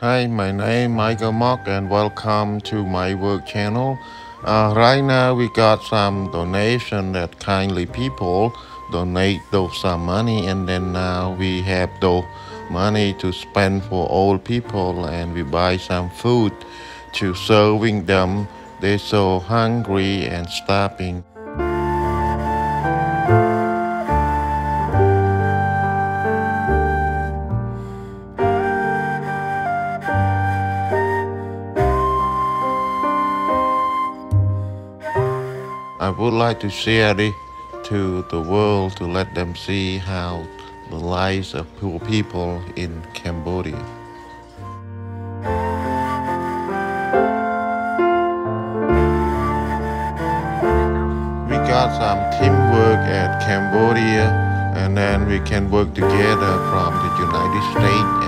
Hi, my name is Michael Mok and welcome to my work channel. Uh, right now we got some donation that kindly people donate those some money and then now we have those money to spend for old people and we buy some food to serving them. They're so hungry and starving. I would like to share it to the world to let them see how the lives of poor people in Cambodia. We got some teamwork at Cambodia and then we can work together from the United States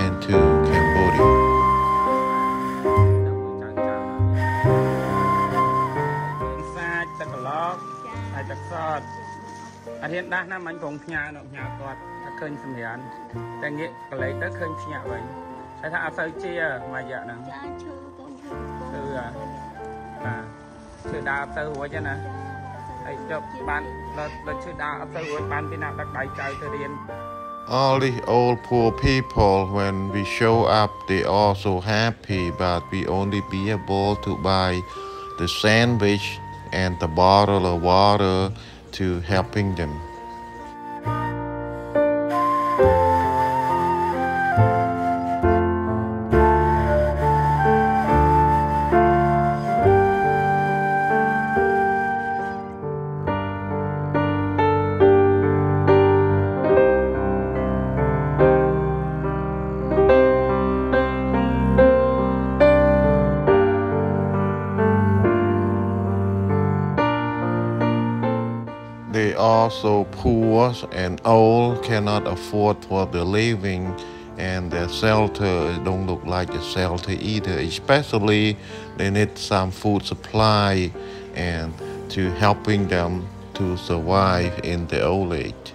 ហើយទឹកសតអត់ហ៊ានដាស់ណាមិញប្រងផ្ញើនៅផ្ញើគាត់ថាឃើញសម្រានតែងាកកលេចទៅឃើញភ្ញាក់វិញតែថាអត់សូវជាមួយរយៈហ្នឹងចាឈឺកូនឈឺកូនគឺបាទឈឺដើរអត់ទៅរួចទេណាហើយចុះបានដល់ដល់ឈឺដើរអត់ទៅរួចបានពីណាដឹកដៃចៅទៅរៀន All the old poor people, when we show up, they all so happy, but we only be able to buy the sandwich and the bottle of water to helping them. They are so poor and old, cannot afford for the living, and their shelter don't look like a shelter either. Especially, they need some food supply and to helping them to survive in the old age.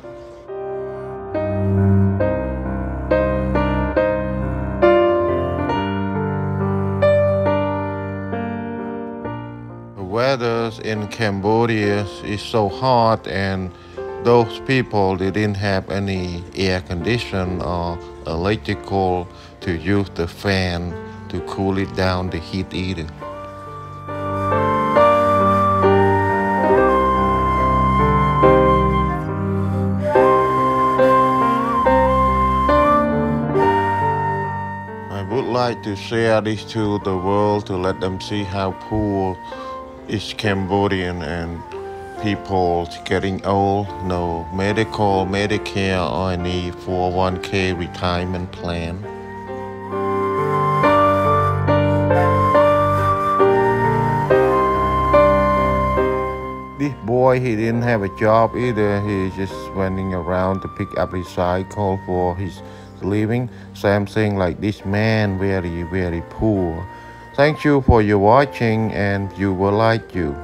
Weather in Cambodia is so hot and those people didn't have any air condition or electrical to use the fan to cool it down the heat either. I would like to share this to the world to let them see how poor is Cambodian and people getting old, no medical, Medicare, or any 401k retirement plan. This boy, he didn't have a job either. He just running around to pick up recycle for his living. Same thing like this man, very, very poor. Thank you for your watching and you will like you.